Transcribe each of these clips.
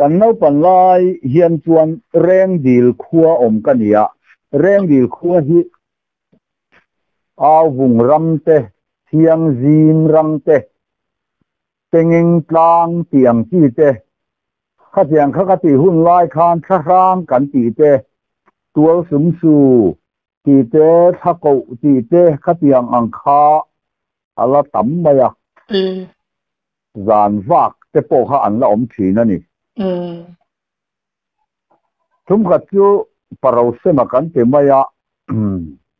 กันนปันลายเฮียนจวนเร่งดีลคัวอมกันเนียเร่งดีลคัวฮิอาวุงรัมเตเทียงจีนรำเตเตงิงกลางเตียมจีเตข้าเตียงข้ากติหุ่นลายคานข้าร่างกันตีเตตัวสมสูตีเตทะกุตีเตข้าเตียงอังคาอะไรต่ำมไปอ่ะจานวากเตโปข้าอันละอมถีนั่นนี่ทุ่มกัดยูปาราวเสมากันเต็มไปอ่ะ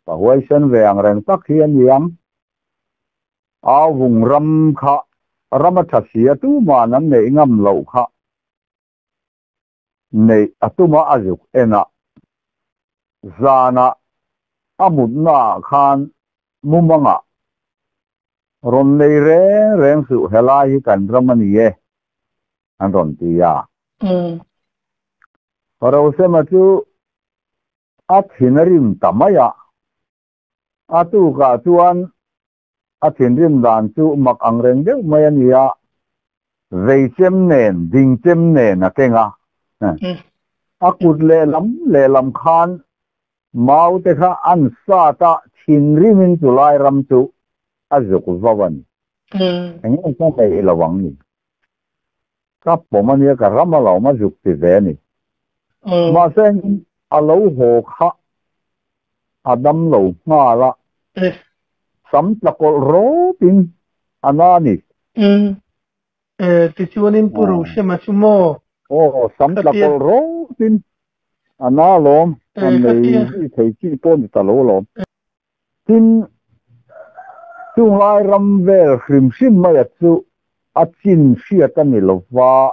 ปะหวยเส้นแหวงแรงตักเฮียนยังอาหุงรำคะรำมัทเสียตู้มานั้นในงำเหล่าคะในอตุมาอายุเอ็นะจานะอามุนนาคานมุมังะรนในเร่เร่งสุเฮลาฮิกันรำมันเย่ andon ti ya mm paro se ma chu a thinarim tamaya atu ka chuan a thinrim dan chu mak angreng deuh mai ania veichem nen dingchem nen a kenga a kut le lam le lam khan mau te kha an sa ta thinrim in chu lai ram chu a zuk vawan anh em không phải là vắng gì กับผมมเนี่ยก็รำมาเหล่ามาจุกติดแนี่มาเส้นอาลูโหคะอาดัมลูกง่าละสำตรักคนรู้ถึงอันนั้นนี่เออที่ชื่อว่านิมปุรุษใช่ไชุ่มโมโอ้สำตรักคนรู้ถึงอันนั้นล้มอันนี้เที่ยบต้นตะลุล้มถึงช่วงไล่รำเวลคริมชิมมาย่างนี้ a chin phia kan ni lo wa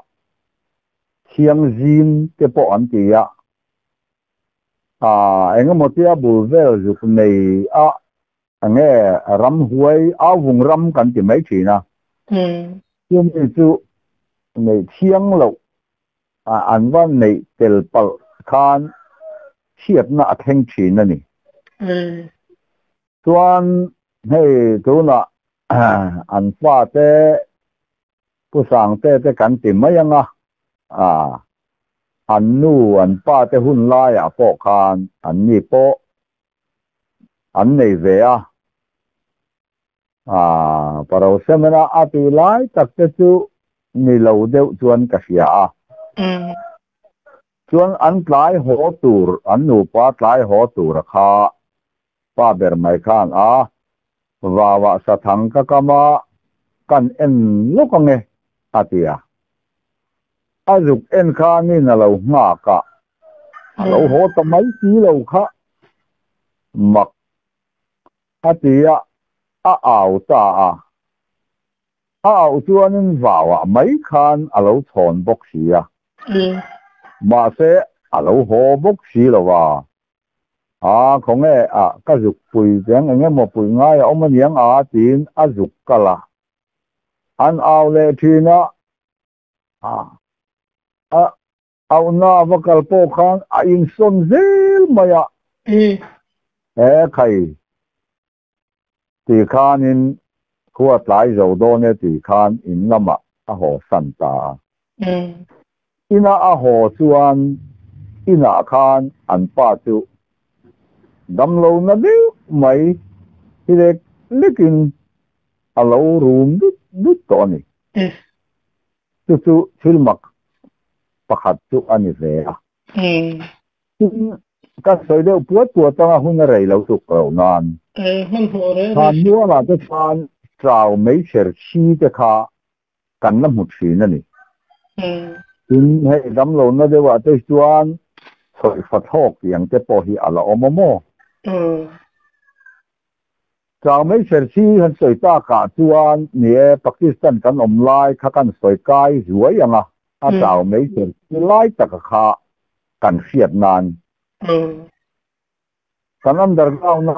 thiang zin te po an ti ya à anh em tia bù về dục này à anh em ram huay à vùng ram cần thì mấy chuyện à nhưng mà chú này thiêng lộ à anh văn này tiền bạc khan thiệt na thanh chuyện nè nè tuan hay chú na anh pha thế ผู้สั่งเต้เต้กันติมม่ยังอ่ะอ่าอันนู่อันป้าเต้หุ่นไล่ยอ่ะโปคานอันนี้โปอันนี่เสียอ่าปราเสมนาอาตไล่ตักเตจูนี่เราเดือชวนกษียอ่ะชวนอันไล่หัวตูรอันนู่ป้าไล่หัวตูรค่ะป้าเบรไม่ข้างอ่ะว่าวะสถังกะกะมากันเอ็นลูกงเง阿弟啊，阿玉恩卡尼老阿卡老何他米死了卡，妈，阿弟啊，阿敖大啊，阿乌娟恩娃娃，没看阿老传博士啊？嗯，妈说阿老何博士了哇。啊，讲呢啊，加上背讲，人家没背矮，我们讲阿点阿叔嘎啦。俺俺老丁啊，俺俺俺那阿伯跟阿公，阿英生了妈呀，哎，哎，开，你看恁，可大小多呢？你看，英阿妈阿何善达，嗯，英阿阿何叔安，英阿康俺爸就，甘老那点米，伊的那件。อาลรูมดิดิตอนี้ทุกทุกฟิล์มักประหัตุอันนี้เลยอะอืมก็แสดงว่ายวปวดตัวต้องหุ่นอะไรเราสุกเรานานเออมันพอเลยทานนัวมาจะทานชาวไม่เชื่อชีจะขากันน้ำหมดสีนั่นนี่ถึงให้ดำลงนะเดี๋ยวว่จะชวนสวยฟัดหอกอย่งจะปอฮีอะไรอมโมจากไม่เสร็จที่ันสวยตากาจวนเนี่ยปากีสถานกันอมไล่ขากันสวยกายสวยยังอ่ะอาจางไม่เสร็จีไล่ตะกะขากันเสียดนานกันอันดับเรานะ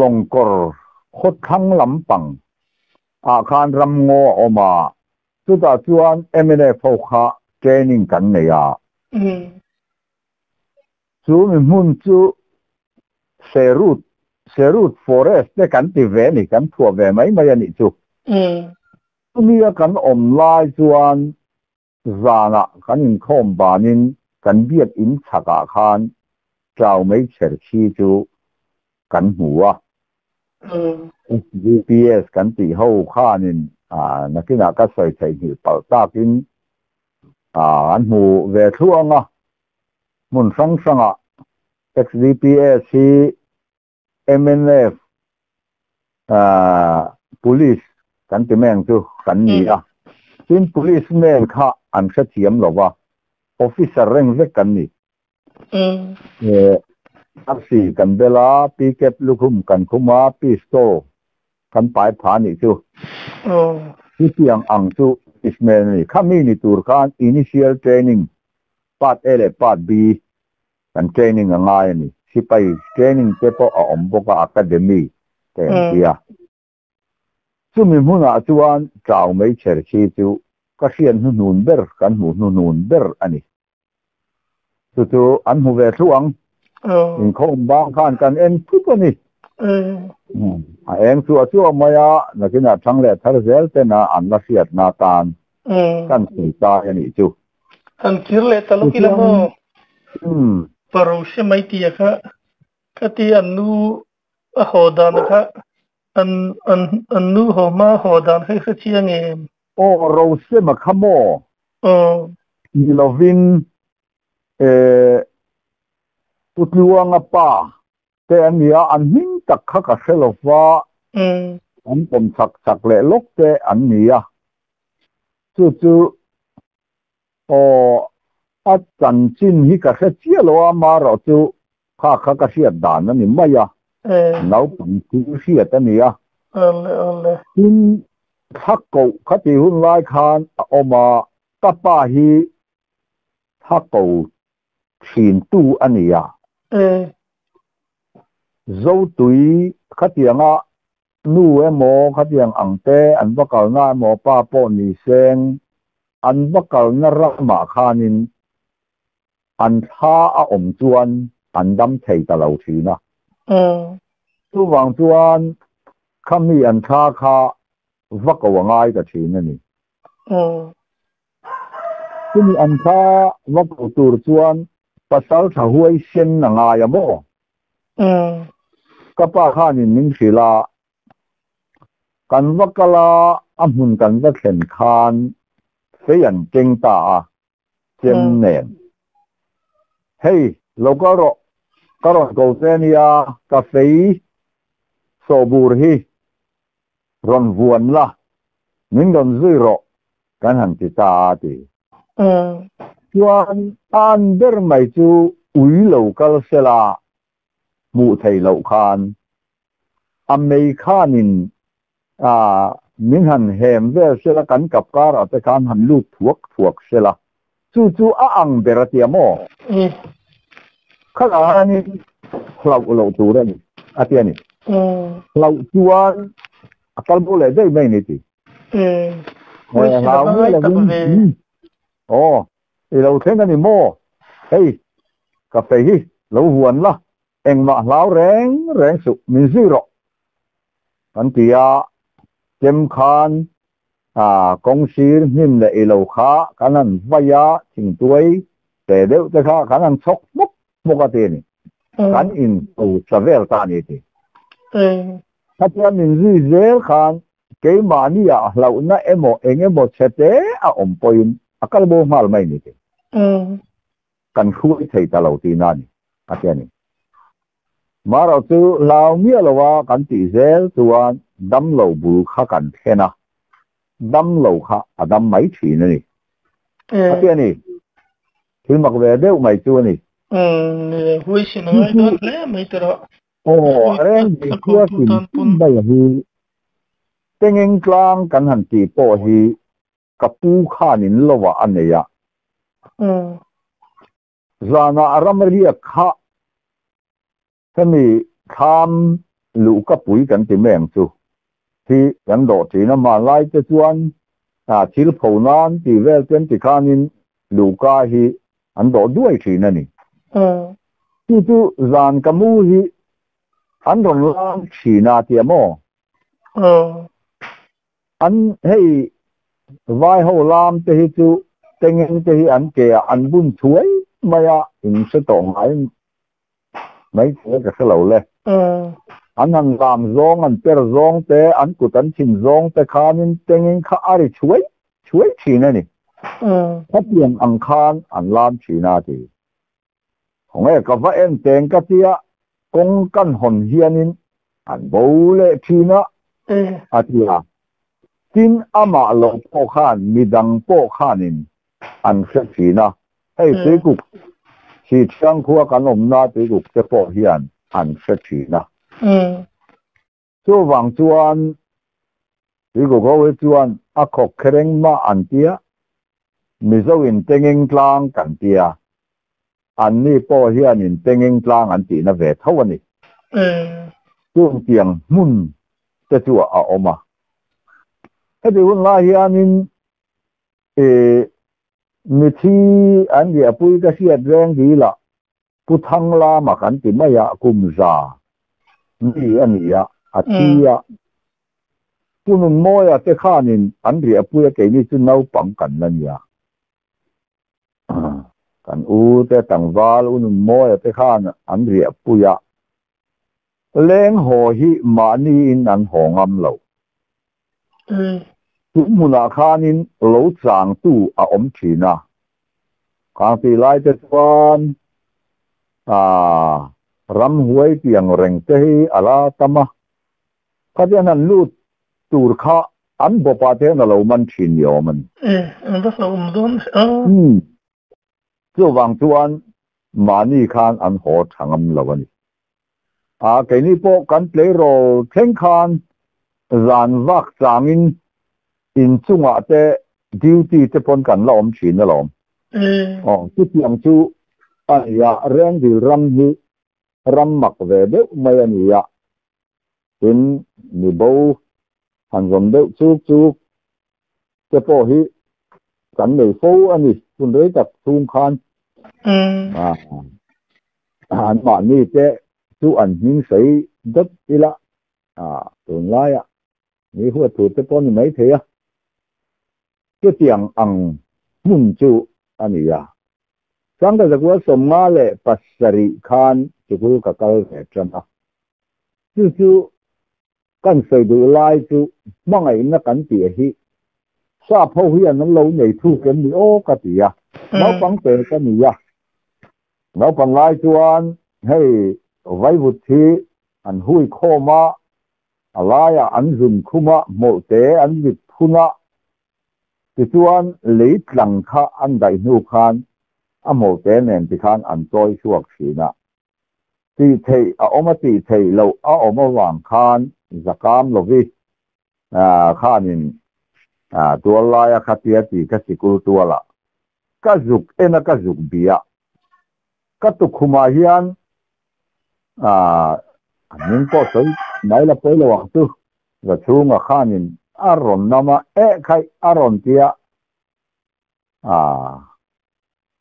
ลงกรคดทั้งลำปังอาคารรำงอออกมาสุดาจวนเอเมเนฟคาเจนิงกันเนี่ยจูมิมุนจูเซรูดเซรูดฟอเรสต์ในการติเวนี่กันทั่วเวไหมไม่ยันอีจุกอืมมีกันอมลายชวนซานะกันข้อมบานินกันเบียดอินฉากาคานเจ้าไม่เฉลชีจูกันหัวอืมบีบีเอสกันตีหูข้านินอ่านักินากัสใส่ใส่หิวเปาาตากินอ่าหูเวทวงอ่ะมุนสังสังอ่ะ XDPS ที่ MNF อ่า police กันตีแม่งจูกันนี่อ่ะที่ง police แม่งค่าอันเสถียรหรอวะา officer เร่งเร่กันนี่เอออักสีกันเวลาปีเก็บลูกคุ้มกันคุ้มาปีสโตกันปลายผานี่จูที่เพียงอังจูอิสเมลนี่ข้ามีนี่ตูรคัน initial training ปาดเอเลปาดบีกัน training ง่ายนี่ sipai training tepo a omboka academy tentia sumi muna chuan chau mai cher chi chu ka hian nu nun ber kan mu nu nun ber ani tu tu an mu ve thuang in khom bang khan kan en thu pani a em chu a chu maya nakina thangle thar zel te na an la siat na tan kan si ta ani chu an thir le taluki la mo ปรูชไมมเตียคะคตีอันนู้โหอดานคะอันอันอันนู้หวมาหอดานให้ขเชียงเองโอ้เราเสียมาขโมยอมีเราวินเออตุดลวงอะป่าแต่อันนี้อันนิ้งตักขะกบเสลฟ้าออันผมสักสักเละลกแต่อันนี้อ่ะจู่ๆโอ้อาจันจินฮิกาเสเจียลวามาเราจูข้าข้าก็เสียดานนั่นนี่ไม่ยาเราปังคือเสียแต่นี่อะเออเลยเออเลยินทักกูขัดหุ่นลายคานออกมาตะป้าฮีทักกูชินตู้อันนี้อะเออ dâu túi khát tiếng ạ nu em mô khát tiếng ăn tê ăn bắt cầu n a mô pa po nì sen ăn bắt cầu nà rắc mà khan in อันท่าอ่อมจวนอันดำาเทตะเหล่าถืนะอือตัวองจวนคำนีอันท่าคาวักกว่าง่ายกับถีอนั่นนี่อือที่มีอันท่าวักตัวจวนปัสสาวาห่วยเส้นหนังอายะบ่อือก็ป้าข้านี่นิ่งสีละกันวักละอันหุนกันวักเห็นคานเสียงเจงตาเจียมเนี่ยฮ้ยลูกก็รก็รกูเซนยากาแฟโซบูร์ฮรอนวนละนิ่งดนซีรกันหันติตาดีเออชวนอันเดอร์ไม่จูอุยลูกก็เสียละมูไทยลูกคันอเมริกานินอ่ามิ่งหันเฮมเวสเสียละกันกับการอาจจะการหันลูกทวกทวกเสียละจู่ๆอ่างเบรตียโมข้าวอันนี้เราเราตูไดนีอะไรนี่เราจวนอักลบุเลได้ไม่นี่ทีเฮ้ยเราไม่เลยโอ้เราเท่งกันนี่โมเฮ้ยกาแฟฮิเราหวนละเอ็งมาเราแรงแรงสุดมิซิโร่อันที่อาเจมคาน à công sĩ nhìn lại lâu khá khả năng vay á chỉnh tuổi để đeo tới khá khả năng sốc mất một cái tiền khả in tu sa về ta này ừ. thì thật ra mình duy dễ khăn cái mà ni à lâu na em một anh em một sẽ thế à ông poin à cái bộ mà mày này thì ừ. cần khui thấy ta lâu tiền này cái này mà rồi tu lao mía lâu à cần tỷ dễ tuan đâm lâu bù khá cần thế nào à, dam lâu ừ. ừ, kha adam mai chi ni a ti ni thi mak ve de mai chu ni hui sin ngai don le mai tro o ren di kua thì dai hi tengeng tlang kan han ti po hi kapu kha nin lowa aneya zana aram ria thế kami tham lu ka pui kan ti meng chu thì em đổ thì nó mà lại cái chuan à chỉ là phổ nan thì về trên thì khan in đủ ca hi anh đổ đuôi thì nè nè ừ. thì tu dàn cái mu hi anh đồng lan thì na thì mò anh hay vai hậu làm thì chú tiếng anh thì anh kia anh bun chuối mà ya in sẽ tổng anh mấy cái cái lâu lên ừ. อันนั้นรามร้องอันเปรร้องแต่อันกุตันชิมร้องแต่คานินเตงินข้าอะไรช่วยช่วยชีนั่นนี่ถ้าเปลี่ยนอังคารอันลามชีนาทีของเอกับว่าเอ็นเตงกัตียกงกันหนเฮียนินอันบูเลทีนะอาทิยาจินอามาหลงโปข้านมีดังโปข้านินอันเสียชีนะไอ้ตีกุกชีช่างคัวกันอมนาตีกุกจะโปเฮียนอันเสียชีนะ हं जो वांग चुआन रि गो गो 81 आ ख क रेंग मा अनतिया मिजो इन तेंगेंग तलांग कान्तिआ अननी पो हिया नि तेंगेंग तलांग अनति ना वे थौ आनी ए जोंग तियंग मुन ते चुआ आ ओमा ए 例如咁嘢啊，啊啲啊，不能摸呀即下客人，本地不要嘢嚟呢，專扭揼近咁啊，咁我在等翻不能摸呀啲客啊，本地不要。嘢。河西碼呢南河暗流，嗯，做唔到客人老长都啊安全啊，講起来，就係咁，啊。รำหวยเตียงเร่งเตหิอลาตมะขณะนั้นลูดตูรข้าอันบปาเทนเรามันชินยอมันเออมันก็สมดุลเอออืมจัววังจวนมานี่คานอันหอทางมำละวันอาเกนี่ปกันเลยรอเทงคานรานวักจามินอินจุงอาเตดิวตีจะปนกันลอมชินนะลอมเอออ๋อที่เตียงจูอันยาเร่งดีรำหี rammak ve deuh mai ani a tin ni bo han rom deuh chuk chuk te po cảnh kan nei anh ani kun đấy tập thum khan ừ. à han ma ni chú chu an sĩ sei đi ila à tuần lai à ni hu tu te pon mấy thế à cái tiếng ang mum chu ani à sang ta zakwa somma le pasari khan จะู่กับกลายเต็นจำอะจู่จู่กันสุดลายจู่ม่งไงนักกันเดียฮีทราบเขาเหี้ยนั่นเราในทุกเดือนโอ้กตดีอะเราฟังเตกันอยู่ะเราฟังลายจวนให้ไว้บุตรทีอันหุยข้อมาอะไรอะอันรุนคุมาหมดเตอันวิทุนะจู่จู่อันเลี้ยหลังข้าอันใดหนูคันอันหมดเตเนี่ยที่ขันอันต้อยชั่วงสีนะตีเทออมาตีเทเราอ้อมาหวังคานสกามเราวิอ่าข้านินอ่าตัวลายขัดเตียตีก็สิกุลตัวละก็จุกเอ็นก็จุกเบียก็ตุกุมาเฮียนอ่านิ่งก็สวยไหนละไปละวังตุจะชูงข้านินอารมณ์นามาเอ๊ะใครอารมณ์เตียอ่า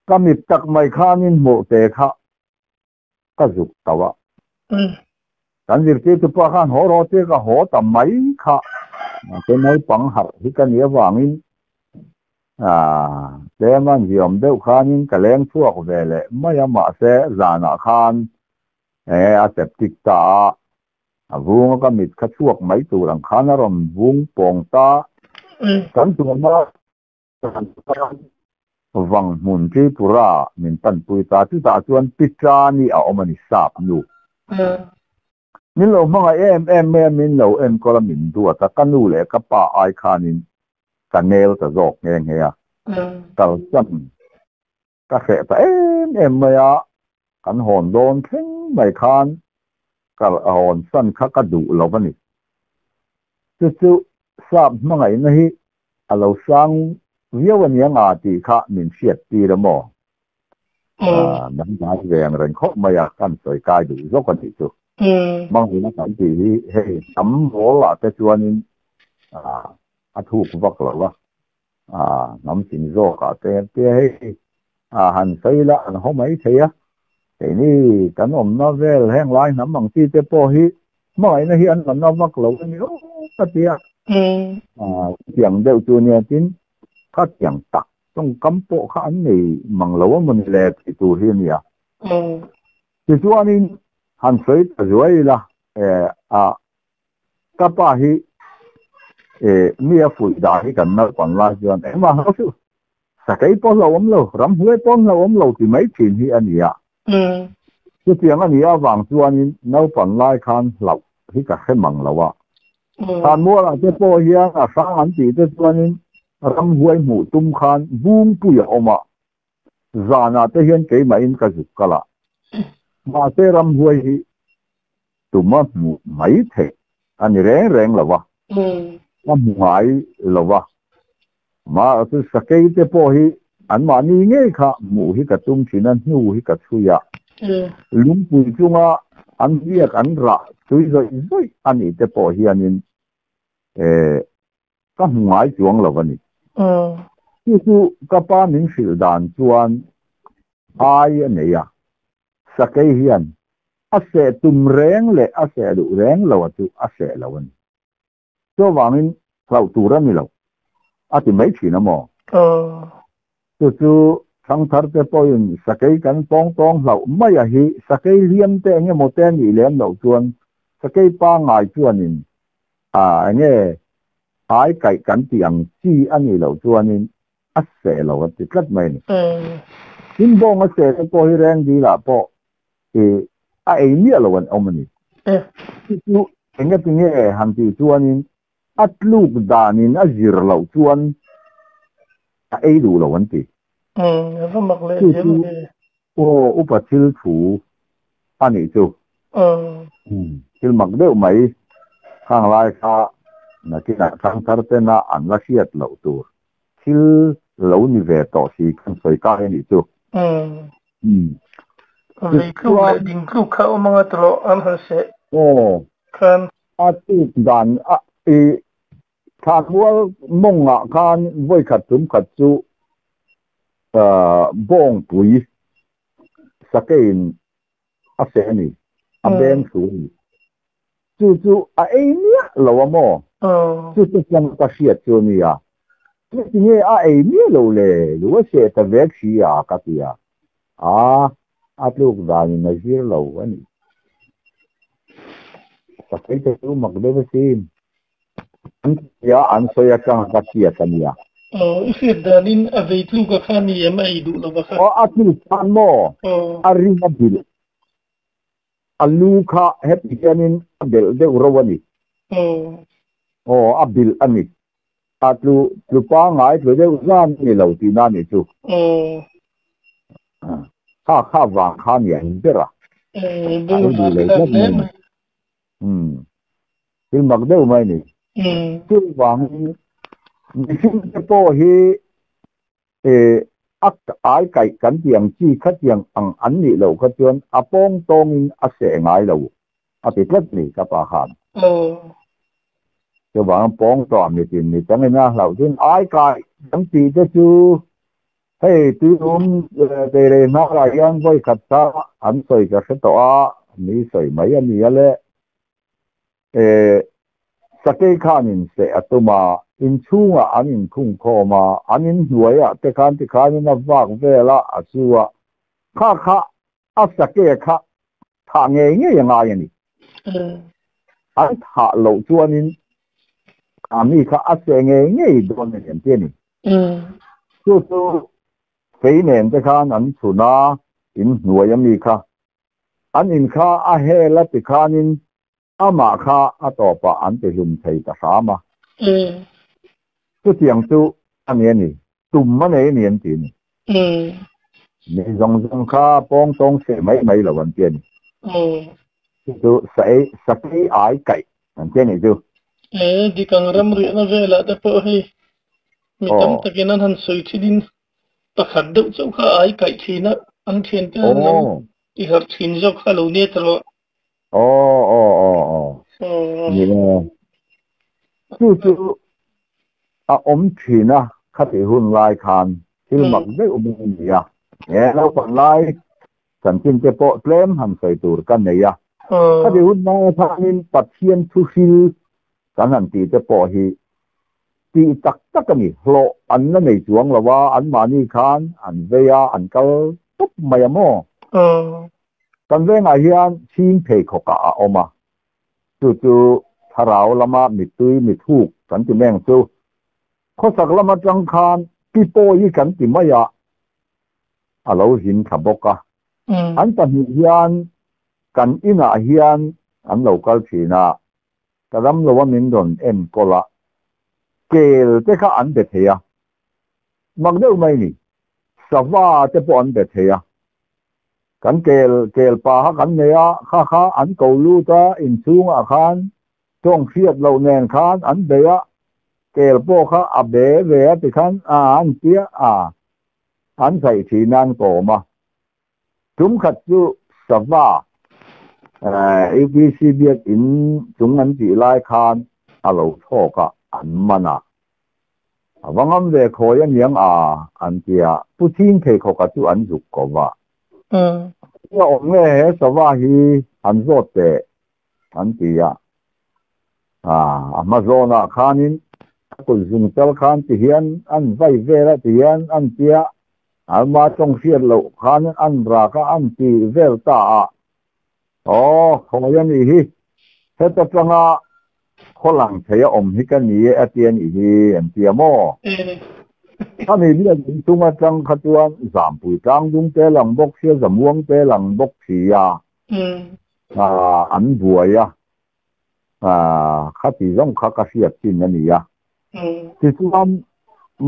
ก็มีตักไม่ข้านินหมดเตะข้าก็ยุกตัวกันสิตที่พวกขันหัวรถก็หัวตั้มไม่ขาดเป็นไม่ปังหักที่กันเยาว่งมินอ่าแต่มันยอมเดือดขานินกระเลงชั่วเวลไม่ยอมมาเสียจานอาคารเออเจ็บติดตาวงก็มิดขัดชั่วไม่ตัวหลังคานอารมณ์วงปองตากันตัวมาการวังมุนที่ปุระมินตันปุยตาที่ตาชวนปิจานี่เอามันสาบอยู่นี่เรามังเอ็มเอ็มเอ็มมินเราเอ็มก็ละมินตัวแต่กันนู่แหละกะป๋าไอคานินกันเนลแต่จอกเงี้ยเฮียแต่จำก็เสะแต่เอ็มเอ็มเมียกันหอนโดนเิ่งไม่คานกันหอนสั้นข้าก็ดูเราปะนี่จู่ๆทราบมังไงนะฮิเราสร้าง nhiều anh em ở thì khác mình siết đi rồi mò, à nắm nói về mình khó mà ya căn sợi cài đủ rất quan trọng chứ mong muốn cái gì hệ tấm bố là cái chuyện à à thu cũng vất rồi à nắm xin rõ cả cái cái à hẳn xây là anh không mấy thế á thế ni cái ông nó về là hẹn lại nắm bằng chi tế po hi mà ấy nó hi anh là nó vất rồi cái gì đó cái gì à tiếng đều chuyện này chính 他打，大，中不可能忘了我们来自做些呀。最主话呢，汗水就为啦，呃啊，开发起，呃，免费打开更多本来资源。嘛么好说，十几波老姆路，咱们这一波老姆就没钱去啊你呀。嗯，就这样安你要，防止安尼老百姓看老这个很忘了。嗯，他没了这保险啊，啥问题这端呢？ramhuai mu tum khan bum puya oma zana te hian keima in ka zuk kala ma te ramhuai hi tuma mu mai the ani reng reng lawa ma mai lawa ma asu sakei te po hi an ma ni nge kha mu hi ka tum thina nu hi ka thuya lum pui chunga an riak an ra tui zoi zoi ani te po hi anin eh ก็หงายจวงเหล่านี้嗯，就是个把明是难转，哎呀你呀，十几年，阿些ตุ้แรงเลยอาเสดูแรงเราตุอาเสเราวันตัววางินเราตูระมีเราอาติไม่ฉีนะมอเออจู่จั้งทาร์เตปอยินสกายกันตองตองเราไม่อยากฮีสกายเลี้ยมแต่เงี้ยโมเตนอีเลี้ยมเราจวนสกายป้าง่ายจวนิอ่าง ai ừ. cái cảnh tiền chi anh ấy lâu cho anh ấy sẽ lâu thì cắt mình nhưng bố mà sẽ có cái rèn gì là bố thì ai ấy nghĩa lâu anh ông mình ừ. chú anh cái tiếng nghe hàng thì cho anh ấy at lúc đó nên ở giờ lâu cho anh ấy đủ lâu anh ừ, thì ừ không mặc lên chứ ô ô bà chil chủ anh ấy chú ừ chil mặc đâu mấy hàng lại khác นักที่นักสังทั้เป็นนอันละเอียดเหล่าตัวที่เหล่านี้เวทต่อสิ่งทสวยกาเหีนอยู่อืมอืมดิคือว่าดิคือเขามองตัวอันเสียโอ้คันอาทิตย์ดันอ่ะอีถ้าว่ามองอ่ะคันวิขัดถึงขัดจูเอ่อบ้องปุยสักเองอาเสีนี่อันเป็นสูงจู่ๆไอ้เนี้ยเราว่ามอง تستسلم القشية التونية هي أعيمية الأولاد وسيء تباك شي عقطية آه أطلق ضعني مجير الأولي صحيت تو مقبل سين يا أنسو يا كان قشية ثانية إخير دانين أذيتلوك خاني يمعيدو لبخا وأطلق عنه أريد بيلو اللوكا هبتانين أبدل دوروني o abil ani a à, tlu tlu pa ngai tlu deu zan ni lo ti na ni chu e ừ. ha à, ha wa kha ni an dera e di ni hm il mag deu mai ni e tu wang ni sin te po hi e ác ái cái cảnh tiền chi khách tiền ăn ăn nhị lầu à bong tông à sẽ ngại lầu à bị lất nhị các bà hàn ừ. จะบอกว่าป้องตอมนี่งนี่จังเงยนะเหล่าที่อ้ายกายทั้งตีจะจูให้ยตีรุมเตเรนักไรยังไปขัดตาอันใส่กับสตัวมี่ใส่ไม่ันนี้แหละเออสักกี่ข้านินเสอตัวมาอินชูอ่ะอันอินคุ้มคอมาอันอินหวยอ่ะแต่การที่ขายนี่นับว่างเวลาอาอ่ะข้าข้าอ่ะสักกี่ข้าทางเงี้ยยังไงนี่อันถ้าหลงจวนนี่อအမိခအစဲငယ်ငယ်တို့နี့ပြင်းတယ်။အင်းသူသူဖိနေတဲ့ยါနန်းသူနာအင်းနွေယမိခအန်အင်းခาอဲนอ်တခါาอ်းအမခအတ้ာ်ပါအန်တေလาံထိတ်တာမ။အင်းသူတຽງသူအမေနီตุ่มมะไหนเนียนติเนี่ยในซองซองค้าปองตองเสไม่ไม่ละวันเตียนนี่ยดูใส่สักี่อายไก่นันเตียนเนี่ยดูเออดิกังรำเรียนเวลาเด็กพอให้มีตั้งแต่กินัาหารสวยที่ดินตระขัดดุจเจ้าข้าไอ้ไก่ทีนัะอันเทียนเตี้ยนอีหักทีนเจ้าข้าลูเนี่ยตลอดโอ้โอ้โอ้โอ้นี่ละคือจูอ่ะอมทีนะขาัดหุ่นลายคันที่มันได้อุ้มหุ่นยาเนี่ยเราวฝันลายสันจินเจโปเคลมหันใส่ตูดกันเนี่ยขาัดหุ่นมาทางนี้ปัดเทียนทุ่งฟิลกันนั่นตีจะปอฮีตีตักตักกันนี่โลอันนั้นในจวงละว่าอันมานี่คานอันเวียอันเกลตุ๊บไม่ยอมกันเวงอาเฮียนชิงเพขกะออกมาจู่ๆทาราวละมามิตุยมิทูกสันติแมงจูข้อสักละมาจังคานปีโปยี่กันติม่ยะอะเราหินขับบกะอันตันเฮียนกันอินาเฮียนอันเราก็ชีนากระดมลว่ามินดนเอ็มก็ละเกลเจข้าอันเดเทียมักเดียวไม่นี่สวาเตปอันเดเทียกันเกลเกลป่ากันเนียข้าข้าอันเกาลูตาอินซูงอาคารต้องเสียดเราแนนคานอันเดียเกลวกข้าอับเดเรียติขันอันเตียอ่าอันใส่ทีนันโตมาจุมขัดจุสวาเอ้่ซีเบียอินจงอันตีไลคานอารมณ์ชอบกับอันมันอ่ะวังอันเด็กคอยยังอ่ะอันเดียผู้ที่เคยเขาก็จูอันจุกกว่าอืมเนี่ยผมเนี่ยสว่าฮีอันสุดเตอันเดียอ่าอามาโซน่าคานินคุณซึ่งเจ้าคานที่เห็นอันไปเวรที่เห็นอันเดียอามาจงเสียลูกคานอันรักอันที่เวลตาอ๋อขอยันอีฮีเฮ็ดจังอ่คนหลังใช้อมฮิกันนี้อเตียนอีกเอันเตียมอถ้ามีเรื่องจุงมาจังขจวนสามปุยจังจุงเตหลังบกเชียสมวงเตหลังบกผียาอ่าอันบัวยะอ่าขัดจังขักเสียกินนันนี่อ่ะอืมที่สุด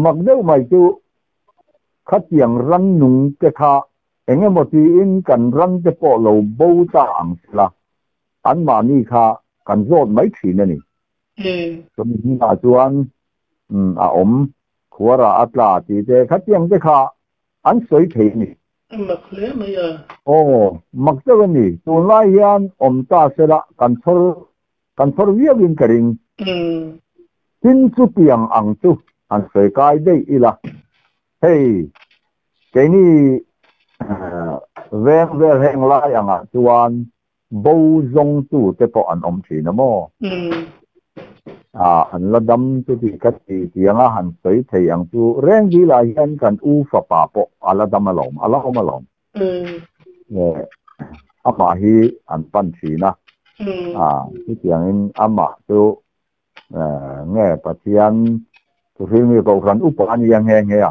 มักเดียวไม่จูขัดเสียงรังหนุงเจ้าเองี้ยบที่อินกันรังจะปอเราบูตาอังละอันมานี่ค่ะกันโรดไม่ถีน่นนี่จนมีอาจวนอืมอาอมขวาราอัตลาตีเจขัดยังจะค่ะอันสวยถีนี่มักเลี้ยไม่เออโอ้มักจะวันนี้ตัวลายันอมตาเสละกันทรกันทรวิ่งวิ่งกริงทิ้งสุดยีงอังจุอันสวยกายได้อีละเฮ้ยแกนี่เวรเวรแห่งไย่อ่ะจวนบูจงตู่เตปอันอมถีนะโมอ่าอันละดำตุติกัตติเตียงหันสวยเทียงตูเร่งดีลายเห็นกันอูฝป่าปออันละดำมาลงอันละอมาหลงเนี่ยอามาฮีอันปั้นสีนะอ่าที่เตียงอินอามาตูเอ่อเงยปะเทียนตุสิมีกองสันอุปรั์ยังแงเงี้ย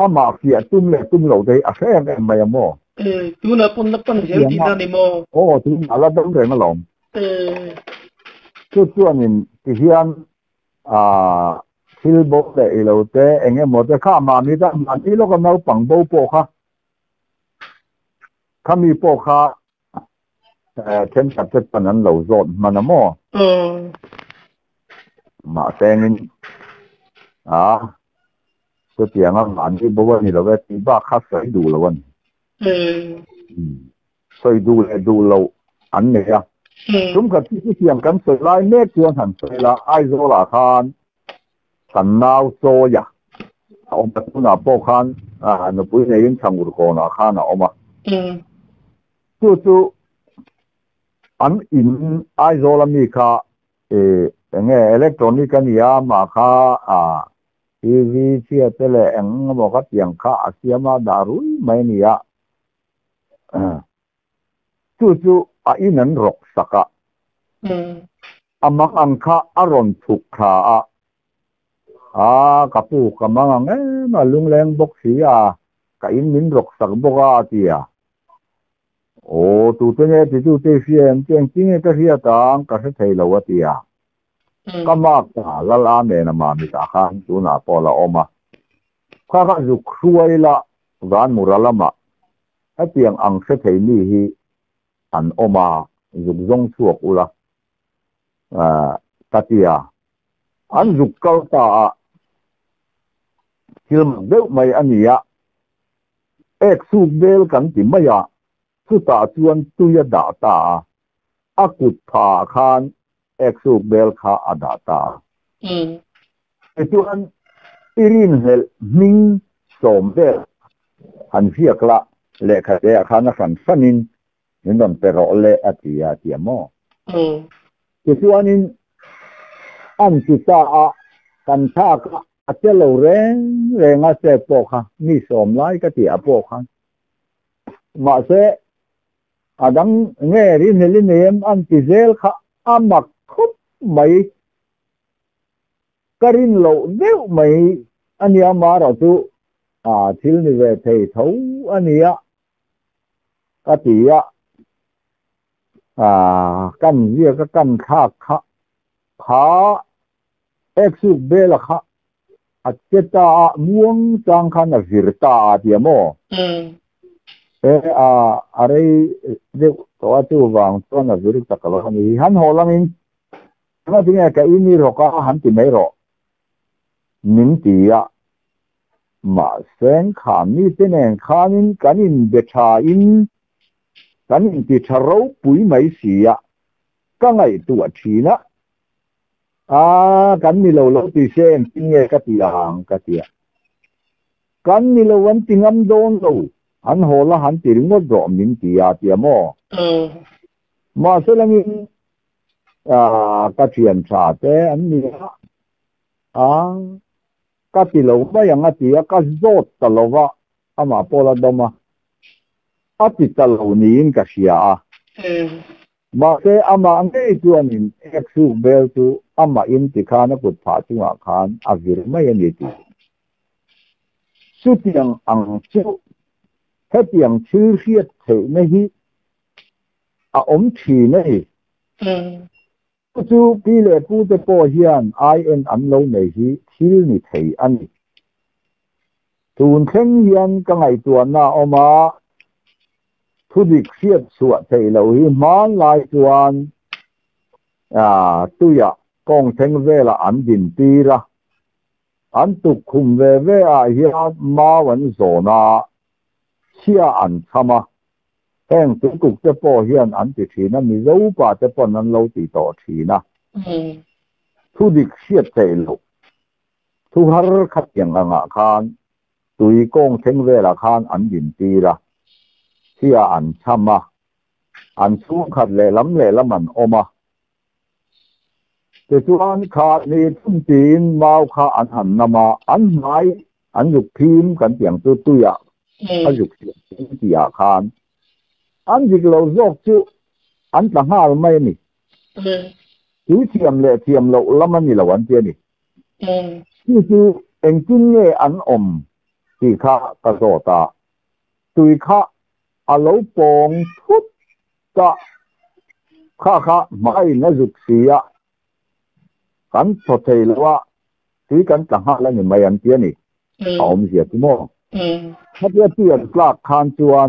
ถ้ามาเกี่ยตุ้มเลยตุ้มเหล่าใดอะแค่แม่ไม่ยอมเออตุ้มเราปนนับปนเสียงดีนั่นี่โมโอ้ตุ้มอะไรต้องเรียนมาหลงเออคือส่วงนี้ที่เฮียนอ่าฮิลโบเลยเหล่าได้เองเงี้ยหมดจะข้ามานี่ได้มันอีโลกันเอาปังโบโป้ค่ะข้ามีโป้ค่ะเออเช่นกับเจ่าปนันเหล่าโจรมันอะมั่มเออมาแทงอ่าก็เตียงอาหารที่บอว่านี่เราแวะที่บ้านคาใส่ดูแล้ววันใส่ดูแลดูเราอันไหนอ่ะชุมกับที่เตียงกันใส่ไล่แม่เกลือหันใส่ละไอโซลาคานสันนาวโซยะเอามาตุนาโปคานอ่าหนุ่มปุ้ยในยิ่งทงกุลกอนาคานเอามาจู่ๆอันอินไอโซลามิกะเอ่อเอเล็กทรอนิกส์นี่ยามาค่ะอ่าทีวีเชื่อเตลเองบอกว่าเสียงข้าเสียมาดารุยไม่นี่อะจู่จู่อีนันรกสักอะอามักอังคาอรนทุกขาอากระปูกระมังเอ๊มาลุงแรงบกเสียกะอินมินรกสักบกอาติยโอ้ตูเตเนี่ยที่ตูเตเสียเจียงจริงเนี่ยก็เสียตังก็เสถียรวัติยาก็มากหะละลาเนี่ยนะมามีสาขาตจูนาพอละอมาข้าก็อยู่ครัวละร้านมุรละมาถ้เตียงอังเสถียนี่ฮีอันอมาอยู่จงชั่วกูละอ่าตัดยาอันยุกเกาตาที่มันเดือไม่อันนี้อะเอกสูบเดลกันที่ไม่ยะสุดตาชวนตุยดาตาอากุตฐาคานเอ็กซ์ซูเบลข้าอดัตตาเอตุอันอิรินเฮลมิงสมเดฮันเฟียกละเลขาเดขานักสันสันินนี่นอนเปรอเลอาติยาตทีมอืมเอตุอันินอันจิตาอากันทากะอาจจะเราแรงแรงอาเจ็ปวดค่มิี่สมไลก็เจ็บปวดค่ะมาเสอดังเงรินเฮลินเนียมอันติเซลค่ะอามักไม่กรินโลเดียวไม่อันนี้มาเราจูอ่าทิลนิเวทีทอันนี้ก็ตีอ่ากันเรียก็กันข้าข้าขาเอ็กซ์เบลข้าอาจตตาม่วงจังขันวิรตาเดียโมเอออะไรเดี๋ยวตัวจูวังตัวนั้นวิริตกับว่ามีหันหัวลังอินถ้าที่นี่ก็อินีรก็หันที่ไม่รอกนิ่งตีอ่ะมาเส้นขามีตีเนี่ยขามินกันินเบชาอินกันินที่ชาวปุ๋ยไม่สีอ่ะก็ไงตัวทีนะอ่ากันมีเราเราตีเส้นที่นี่ก็ตีห่างก็ตีอ่ะกันมีเราวันที่งั้มโดนเราหันหัวละหันตีงดรอมนิ่งตีอ่ะเตี้ยโมเออมาเส้นองี้ก็เทียนชาเจอันนี้อ่าก็ี่ลูกไม่ยังอ่ะตีก็โจตลูกอะอามาปอลดมาอ่ะติตลอดนี้งก็เสียอ่ะมางเจอามาเอ็ตัวนี้เอ็กซ์ซูเบลตัวอามาอินติคานกุดผาจิวะคานอักเสบไม่ยังดีสุดยังอังจูเฮ็ดยังชื่อเสียเทอะไม่ฮีอ่ะอมทีไม่ฮีู้ชูพี่เลยผู้จะพูดเฮียนไอเอ็นอันโน่ในที่ที่นี่ที่อันนี้ตูนเข่งยันก็ไงตัวน่าออกมาทุดิกเสียส่วนทีเราหิมาลายตัวอ่าตุยากองเข่งเวลาอันดินตีละอันตุกคุมเวเวอเฮียมาวันโซน่าเชียอันทำมาแห้งตุกุกจะป่อเฮียนอันติทีนั้นมีรู้ป่าจะป่อนั้นเราติต่อทีนะทุดิกเชียดใจลูกทุกครขัดอย่งละงะคานตุยกงเทงเวลาคานอันยินตีละเสียอันช่ำมาอันสู้ขัดเลยล้ำเลยละมันอมาแต่ทุอนขาดนี่ทุ่มจีนมาขาอันหันนามาอันไม้อันหยุดพิมกันเสียงตัวตุยอ่ะอันหยุดเสียงตุยอาคานอันที่เราโรคชื่ออันต่างหากไม่นี่คิอเทียมเลยเทียมเราละมันนี่ละวันเทียนี่ที่จือเองจินเนี้ยอันอมที่ข้ากระโดดตาตุยข้าอาลูปองทุกตาข้าข้าไม่นะจุกเสียกันทดเทลว่าที่กันต่างหากแล้วนี่ไม่อันเทียนี่เอาไม่เสียที่มองถ้าเทียนเทียบกล้าคานจวน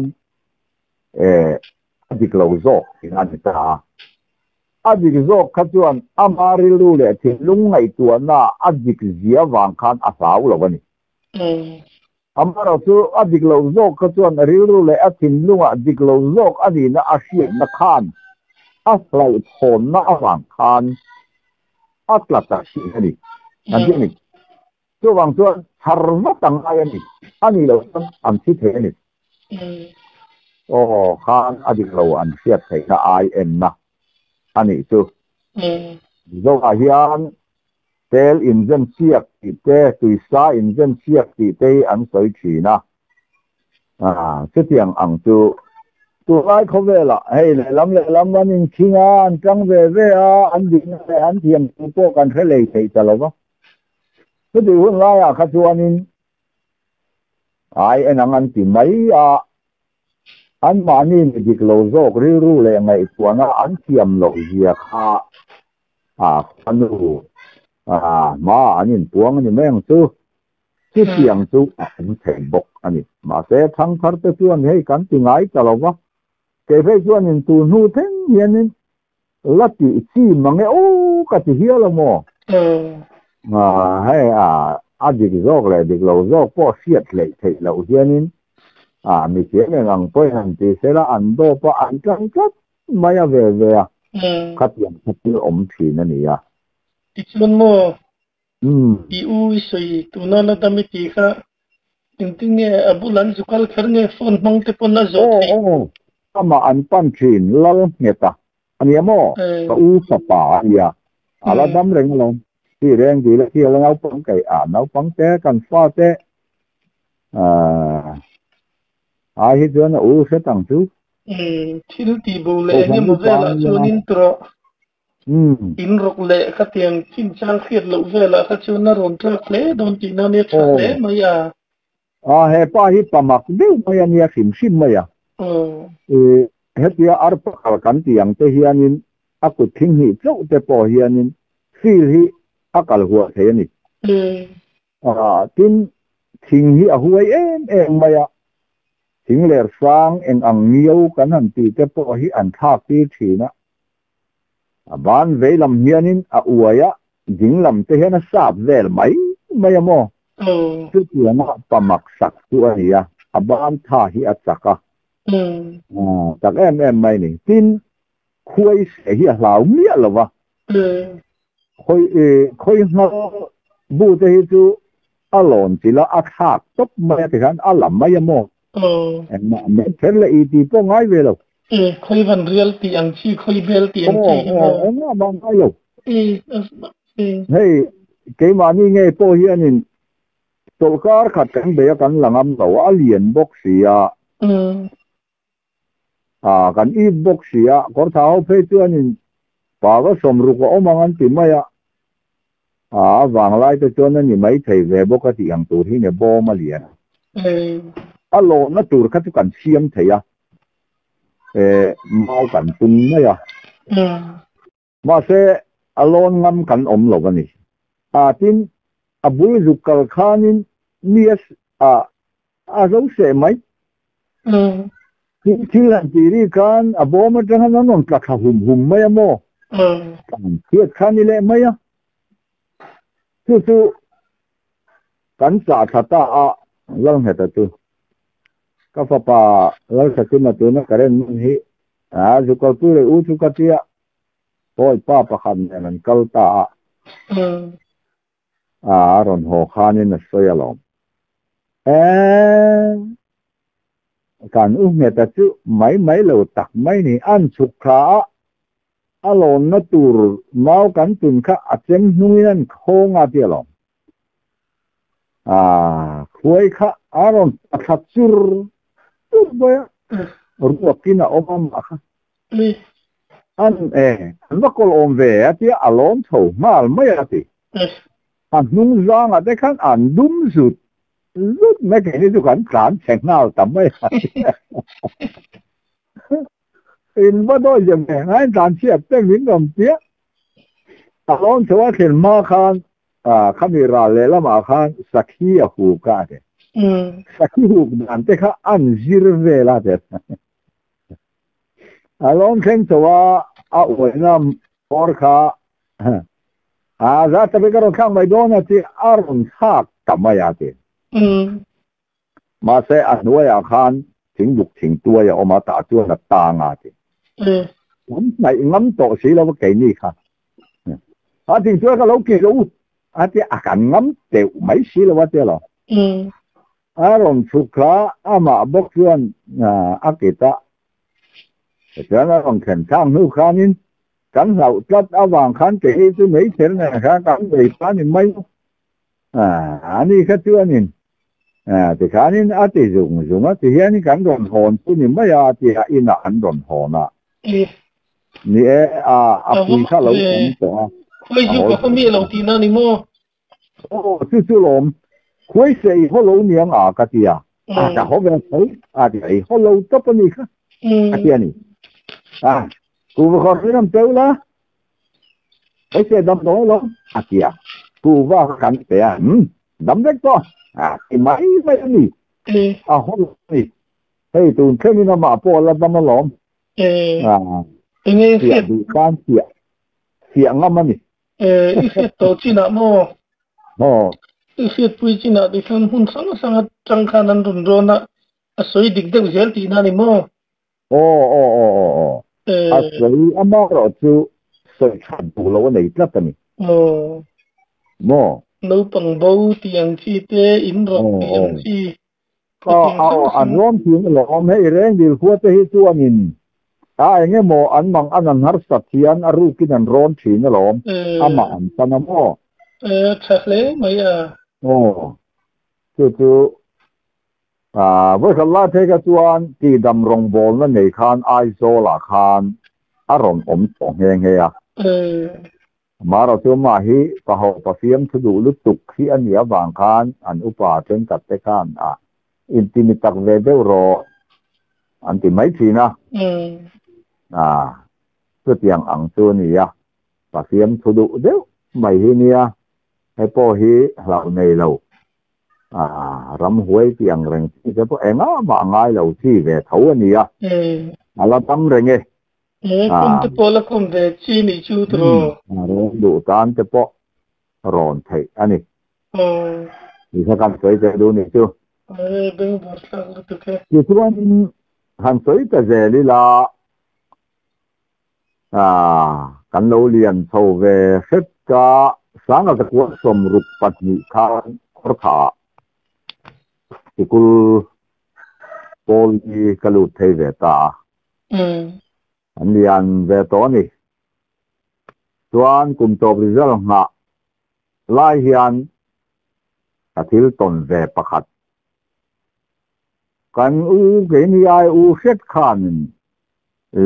eh, diklauzo in adita adikzo katuan amari lule ti lungai tuana adik zia wang khan asau lawani amara tu adiklauzo katuan rilule atin lunga diklauzo adina ashie na khan aslai phon na awang khan atlata shi ani nandini tu wang tu harwa tang ayani ani lo am si the ani โอ้ข้างอดีตเราอันเสียดใส่ก็ไอเอ็นนะอันนี้ตัวโลกอาเฮียนเตลอินเซนเสียกติเตตุยซาอินเซนเสียกติเตอันสวยฉีนะอ่าสุดยังอังจูตัวไล่เขาเวละเฮ้ยลำเลยลำวันนี้ชิงอันจังเวเวอาอันดิ่งอันเทียมตัวกันเทเลยใส่ตลอดวะสุดที่หุ่นไล่อะขจวนินไอเอ็นอังอันติไม่อะอันมานี่มีดิกโลโซกริรู้เลยไงตัวน่ะอันเทียมอลเยียค่าอ่าพันูอ่ามาอันนี้ตัวนี่แม่งซื้อที่เสียงซื้ออันเข็งบกอันนี้มาเสทั้งทัเไื่อนให้กันติงไง้ตลอดวะเกไปชวนนี่ตัวนู้เทงเย็นนี่ลัดจี่ซีมังเอโอ้กัดเฮียละมอเอออ่าให้อ่าอดีกโซกเลยดิกโลโซกพ่อเสียดเลยเสียงเราเฮียนี้ à mi chế này ngang bơi hàng thì sẽ là ăn đồ và ăn căng cắt mấy à về về à cắt tiền cắt tiền ôm thì nè nè à ít luôn mà ừ đi u suy tu nó là tâm tí cả tính tiếng nghe abu lan zukal khar nghe phone mang te pon la zo oh oh mà ăn pan chin lâu nghe ta anh em mò ta u sa pa ya à là đâm lên luôn thì riêng gì là kia là nấu bắn cái à nấu phong té cần pha té à a hi chuan a u hre tang chu thil ti bo le ni mo vela chuan intro in rok le kha tiang chin chang khiet lo vela kha chuan na ron trak le don ti na ne thak le ma ya a he pa hi pamak de ma ya ni a khim shim ma ya e he tia ar pa kal kan tiang te hianin a ku thing hi chau te po hianin feel hi akal hua thei ni a tin thing hi à a huai em em ma ya ิงเลฟางเอ็นอังเมียวกันนั่นตีแต่พอฮิอันทากีถีนะบ้านเวลำเฮียนินอาอวยะดิงลำเตเฮนสาบเวลไหมไม่ยอมอือคือเตียงปะมักสักตัวนี้อะบ้านท่าฮิอัจักะอ่อจากเอ็มเอ็มไม่นี่ทินคุยเสียฮิล่าเมียหรอวะคุยเอคุยนาบูเตฮิจูอลอนจิละอักหักตบไม่ถึงอันอัลลัมไม่ยอมอ Ừ. em mà mà thế là ít thì có ngay về đâu ê khơi văn real thì ăn chi khơi bel thì ăn chi ờ nó bằng ngay đâu ê hey cái mà như nghe tôi hiện nhìn tôi có khát cảnh bé cảnh là ngâm đầu á liền bốc xì à ừ à cảnh ít bốc xì à có tháo phê chưa nhìn bà có sầm rụt có mang ăn tìm mày à à vàng lại tôi cho nên mấy thầy về bốc cái gì ăn tù thì nè bom mà liền ừ. อโลนัตูรกัตุกันเชียมเถียเออมากันตุนเนี่ยมาเสอโลนงำกันอมหลกันนี่อาทินอาบุยจุกัลคานินเนียสอาอาเราเสไหมที่ที่หลันจีรีกันอาบอมจะให้นอนกระขาหุ่มหุ่มไม่ยโมเที่ดขานี่เลยไม่ยะจู่ๆกันสาขาตาอ่ะเรื่องเหตุตัวก็พอปะแล้วสักทีมาตัวนั้นก็เรื่องมันฮีอาจุกตัวเลยอู้จุกตัว่อ้ยป้าปันเนี่ยมันกัลตาอ่ารอนโหคันนี่นะสวยลมเออการอุ้มเนี่ยแต่จุไม่ไม่เลวตักไม่นี่อันสุขราอารมณ์นั่นตูรเมากันตุนข้าเจจจหนุ่ยนั่นโค้งอาเดียลมอ่าคุยข้าอารมณ์ตักจุรุบไปรู้ว่ากินอะไรมะอันเออันว่าคนอมเวที่อารมณ์ทุมาลไม่รู้ที่อันนุ่งร่างอะไรขันอันดุมสุดรุ้ไม่เคยที่จะขันขันแข็งน่าตั้มไม่ได้เห็นว่าด้วยยังไงไอ้ตานเชียบเต็มวินดมเสียตลอดเทว่าเห็นมาคันอ่าขมิราเลละมาคันสักเฮียหูกาเด Sakiuk danteka anżir vela Allon kem towa awena porka Aza ta bekaron kan majdona ti arun hak tamayati. Ma se anwaya khan chính dục chính tua ya oma ta tua là ta ngà thì ngắm này ngắm tổ sĩ lâu cái này khá à chính tua cái lâu kỳ lâu à thì à cả ngắm tiểu mấy sĩ lâu vậy rồi อารมณ์สุขะอามาบกเชื่อนอากิตะแต่เ้าต้องแข่งข้างหิ้วขานินกันเหล่าจัดอาวังขันเตี่ยที่ไม่เชื่อนะครับกันไปขานินไม่อ่าอันนี้แค่เชื่อนินอ่าที่ขานินอาติจุงจุงอ่ะที่เห็นกันโดนหอนที่นี่ไม่อาจจะอินาอันโดนหอนอ่ะนี่เอออาปีข้าเราคุ้มตัวไม่ใช่ก็มีเราตีนั่นนี่มัโอ้ชื่อชื่อลม佢食好老娘啊，嗰啲啊，啊就好嘅水啊，就好老得不你啊，啲人啊，佢會學啲咁走啦，佢食咁多咯，啊啲啊，佢話咁啲啊，嗯，咁得多啊，唔係乜嘢，嗯，啊好你，誒，仲聽你那馬波啦，咁樣諗，誒，啊，點解食番食食啱乜嘢？誒，一食到知啦麼？哦。เสียดพูดจีน่าดิฉันหุ่นสั่งสังกจังขานันรุนรอนะสวยดิ่งเด็กเสียดีนานิมโอ้โอ้โอ้โอ้เอออสวยอามากเราจูสวยขาดบุลวันไหนจัดกันอีโอ้โอ้ปังบูเตียงชีเตอินรอกเตียงชีก็เอาอันร้อนถึงหลอมให้แรงดีกว่าจะให้ตัวนินถ้าอย่างเงี้ยโมออันมังอันนั้นหัดสัตยันอารูกินอันร้อนถึงหลออามาอันตานะมอเออทะเลยไหมอ่ะอ哦，就就啊，ว什อ这个砖地ดำรงบนนั่นใงคานไอโซลาคานอารมณ์อมสองเฮงเฮียมาเราื่อมาฮีปะหอปะเสียมทุดูลุตุกที่อันเหนียบางคานอันอุปาจนกัดเตคานอ่ะอินติมิตักเวเดโรอันติไม่ทีนะอ่าเพื่อเตียงอังซนี่อ่ะปะเสียมทุดูเดี๋ยวไม่เฮียให้พ่อเฮเหล่าในเราอ่ารำหวยเพียงเร่งที่จะพ่อเองอ่ะบางไงเราที่เวทวันนี้อ่ะเอออะไรตั้มเร่งเอเออคุณจะพอละคนเดชีนี่ชูตรอดูตามจะพ่อร้อนไทยอันนี้เออที่สักการเคยจะดูนี่ชูเออเบ่งบอกแล้วก็แค่ที่ส่วนหันสวยแต่เจลีละอ่ากันเราเรียนโทเวเฮ็ดกะสังกัดกวสมรูปปัจจุบันขรขาสกุลปอลีกลุ่ทเวตาอันนี้อันเวตอนี้ตัวนคุณตัวบริจลงะลายฮันอาทิลตนเวปขัดกันอูเกนยายอูเซตขัน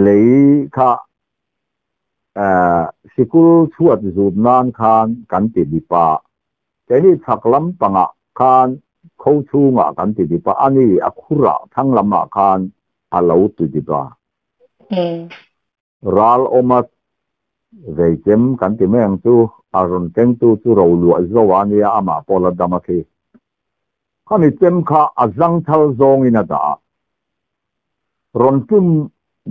เลยค่ะเอ่อสกุลชวดรูปนานคานกันติดิปาแต่นี่ถักลำปังอ่ะคานเขาชูงอ่ะกันติดิปาอันนี้อคุระทั้งลำอ่ะคานอาเลาติดิปารัลอมัดเวจมกันติเมืองตูอารมณ์เต็งตูตูเราลวดจวานีอามาปอลดามาคีขันติเต็มข้าอาจังทัลจงอินาดารอนตุม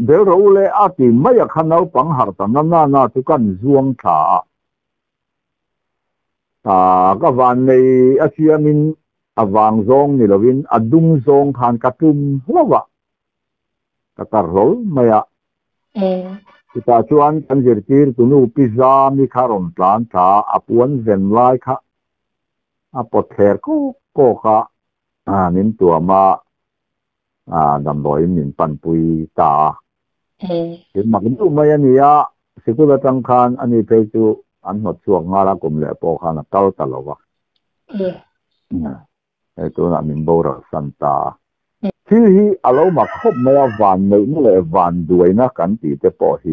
เดี๋ยวเราเลยอาทิตย์ไม่อยากขันเราปังหาแต่นั่นน่าน่าทุกันจวงขาอ่าก็วันในอาเซียมินอาวางซงนี่เราวินอาดุงซงทานกระตุ้มหล้วะกระตาดรลไม่อะเออคี่ตาชวนกันเจริญตุนูปิซามีคารอนตานตาอาปวนเซนไลค่ะอาปดเทรก็ก็ค่ะอ่านินตัวมาอ่าดำลอยนินปันปุยตา Ừ. thì mặc dù mấy anh ya sự cố là tăng khan anh ấy thấy chú anh một chua ngà là cũng lệ bỏ khan là cao tạt lọ vạc ừ. ừ. thế tôi là mình bỏ ra san ta Thì, hi alo mà khóc mấy à vạn nữ nó lại vạn đuổi nó cắn tỉ tế bỏ hi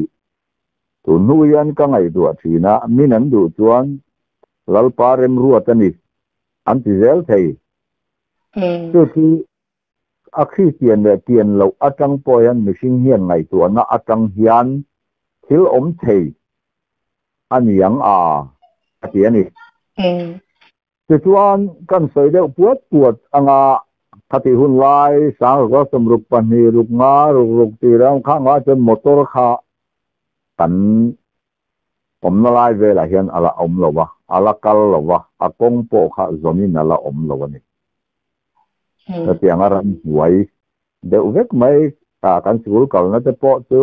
tôi nuôi anh cả ngày đuổi thì na mình ăn đuổi chuan lalpa rem ruột anh ấy anh chỉ dễ thấy trước khi a khi tiền về tiền lâu a trăng bôi an mi sinh hiền ngày tuổi na a trăng hiền thiếu ống thầy anh yang à a tiền đi thì chuan căn sợi đeo buốt buốt anh à khát thì hun lai sáng có sầm rục bàn hì rục ngã rục rục thì đang khang ngã trên một tổ khá tận ông nó lai về là hiền à là ông lâu à là cal lâu à công bộ khá zonin là ông lâu này ta ti anga ram huai deuh vek mai ta kan sikul kal na te po chu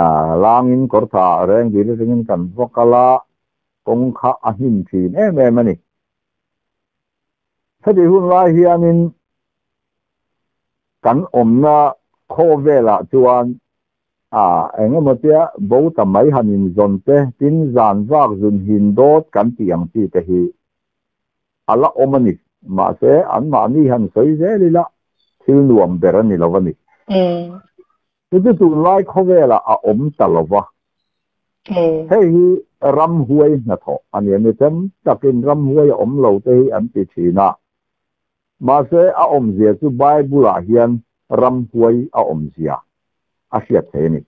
à langin kor tha reng bi le singin kan vokala kong kha a à, hin thin em em ani thadi hun lai hianin kan na kho vela chuan à anh em tia bố tầm mấy hành hình dồn thế, tin rằng vạc dùn hình đốt cắn tiệm chi tê hi à lạ ôm anh معسى عن معني هم سيزا للا تين ومبرني لغني تدي تو لايك هولا أم تلوفا هي رم هوي نتو أن يمتم تكين رم هوي أم لو تهي أن تشينا معسى أم زيا تو بايبل أهيان رم هوي أم زيا أشياء تاني